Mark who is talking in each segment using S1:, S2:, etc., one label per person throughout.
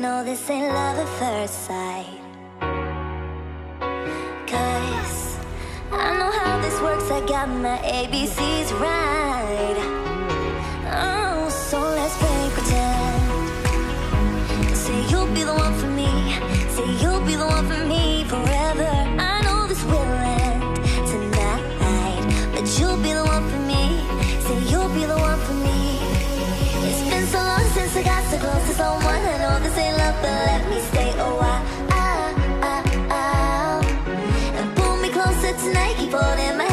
S1: know this ain't love at first sight. Cause I know how this works, I got my ABCs right. It's keep
S2: for them.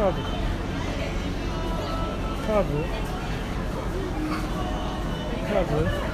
S2: favor. Por favor.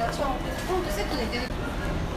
S2: がちゃ
S3: んとセットで出て。